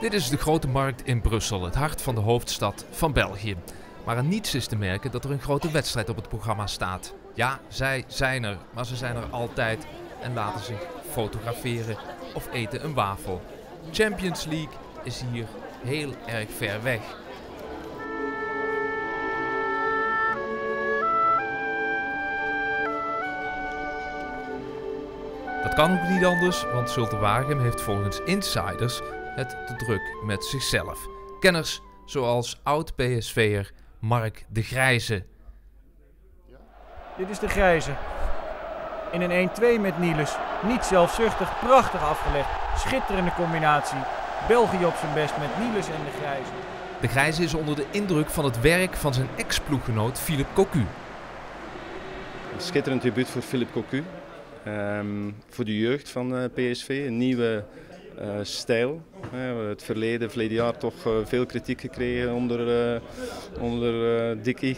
Dit is de grote markt in Brussel, het hart van de hoofdstad van België. Maar aan niets is te merken dat er een grote wedstrijd op het programma staat. Ja, zij zijn er, maar ze zijn er altijd en laten zich fotograferen of eten een wafel. Champions League is hier heel erg ver weg. Dat kan ook niet anders, want Zulte Waregem heeft volgens insiders het te druk met zichzelf. Kenners zoals oud-PSV'er Mark de Grijze. Dit is de Grijze. In een 1-2 met Niels. Niet zelfzuchtig, prachtig afgelegd. Schitterende combinatie. België op zijn best met Niels en de Grijze. De Grijze is onder de indruk van het werk van zijn ex-ploeggenoot Philippe Cocu. Een schitterend debuut voor Philippe Cocu. Um, voor de jeugd van uh, PSV. Een nieuwe uh, stijl. Uh, het verleden, verleden jaar toch veel kritiek gekregen onder, onder Dickie.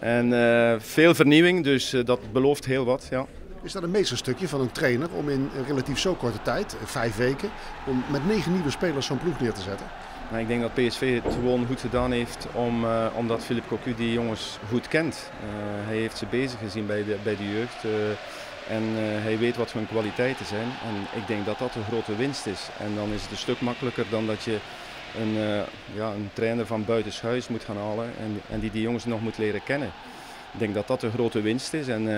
En veel vernieuwing, dus dat belooft heel wat. Ja. Is dat een meesterstukje van een trainer om in een relatief zo korte tijd, vijf weken, om met negen nieuwe spelers zo'n ploeg neer te zetten? Nou, ik denk dat PSV het gewoon goed gedaan heeft om, uh, omdat Philippe Cocu die jongens goed kent. Uh, hij heeft ze bezig gezien bij de, bij de jeugd. Uh, en hij weet wat hun kwaliteiten zijn. En ik denk dat dat een grote winst is. En dan is het een stuk makkelijker dan dat je een, ja, een trainer van buitenshuis moet gaan halen en, en die die jongens nog moet leren kennen. Ik denk dat dat een grote winst is. En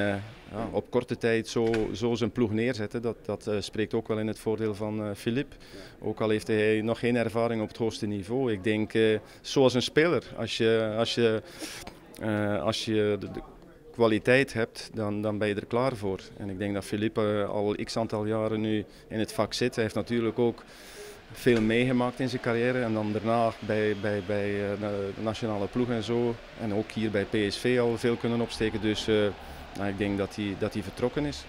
ja, op korte tijd zo, zo zijn ploeg neerzetten, dat, dat uh, spreekt ook wel in het voordeel van uh, Philippe. Ook al heeft hij nog geen ervaring op het hoogste niveau. Ik denk, uh, zoals een speler, als je, als je, als je de, kwaliteit hebt, dan, dan ben je er klaar voor. En ik denk dat Philippe al x aantal jaren nu in het vak zit. Hij heeft natuurlijk ook veel meegemaakt in zijn carrière en dan daarna bij, bij, bij de nationale ploeg en zo. En ook hier bij PSV al veel kunnen opsteken. Dus nou, ik denk dat hij, dat hij vertrokken is.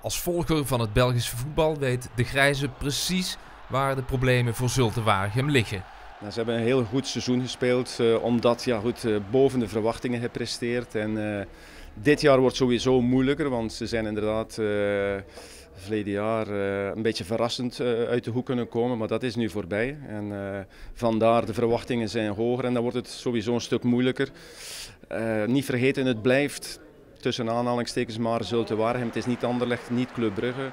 Als volger van het Belgische voetbal weet de Grijze precies waar de problemen voor Zulte Waregem liggen. Nou, ze hebben een heel goed seizoen gespeeld, uh, omdat ja, goed, uh, boven de verwachtingen gepresteerd. En uh, dit jaar wordt sowieso moeilijker, want ze zijn inderdaad verleden jaar een beetje verrassend uit de hoek kunnen komen, maar dat is nu voorbij. En vandaar de verwachtingen zijn hoger en dan wordt het sowieso een stuk moeilijker. niet vergeten, het blijft tussen aanhalingstekens maar Zulte Waregem. Het is niet Anderlecht, niet Club Brugge.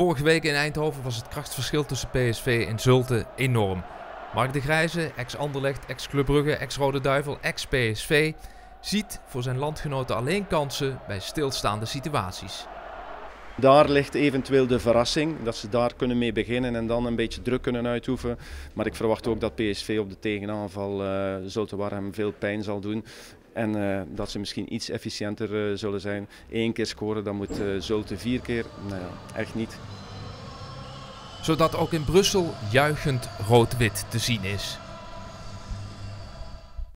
Vorige week in Eindhoven was het krachtsverschil tussen PSV en Zulte enorm. Mark de Grijze, ex-Anderlecht, ex-Club Brugge, ex-Rode Duivel, ex-PSV, ziet voor zijn landgenoten alleen kansen bij stilstaande situaties. Daar ligt eventueel de verrassing, dat ze daar kunnen mee beginnen en dan een beetje druk kunnen uitoefenen. Maar ik verwacht ook dat PSV op de tegenaanval uh, Zulte Warhem veel pijn zal doen. En uh, dat ze misschien iets efficiënter uh, zullen zijn. Eén keer scoren, dan moet uh, Zulte vier keer. Nou ja, echt niet. Zodat ook in Brussel juichend rood-wit te zien is.